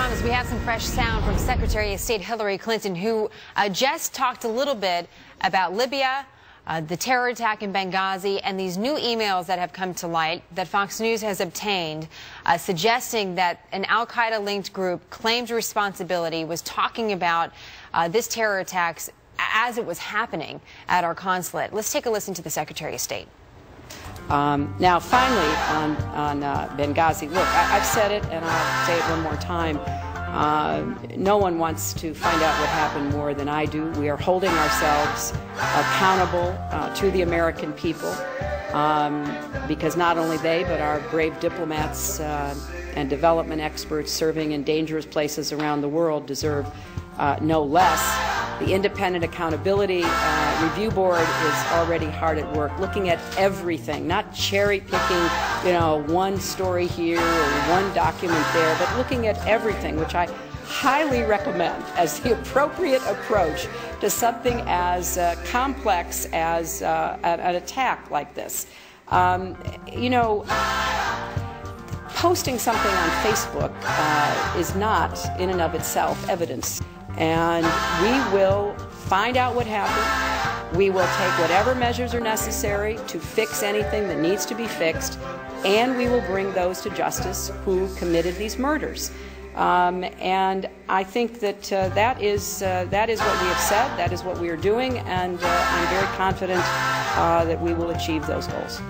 we have some fresh sound from Secretary of State Hillary Clinton, who uh, just talked a little bit about Libya, uh, the terror attack in Benghazi, and these new emails that have come to light that Fox News has obtained, uh, suggesting that an Al Qaeda linked group claimed responsibility, was talking about uh, this terror attacks as it was happening at our consulate. Let's take a listen to the Secretary of State. Um, now, finally, on, on uh, Benghazi, look, I, have said it and I'll say it one more time. Uh, no one wants to find out what happened more than I do. We are holding ourselves accountable uh, to the American people um, because not only they, but our brave diplomats uh, and development experts serving in dangerous places around the world deserve uh, no less. The Independent Accountability uh, Review Board is already hard at work looking at everything, not cherry picking, you know, one story here or one document there, but looking at everything, which I highly recommend as the appropriate approach to something as uh, complex as uh, an attack like this. Um, you know, posting something on Facebook uh, is not, in and of itself, evidence and we will find out what happened. We will take whatever measures are necessary to fix anything that needs to be fixed, and we will bring those to justice who committed these murders. Um, and I think that uh, that is uh, that is what we have said. That is what we are doing, and uh, I'm very confident uh, that we will achieve those goals.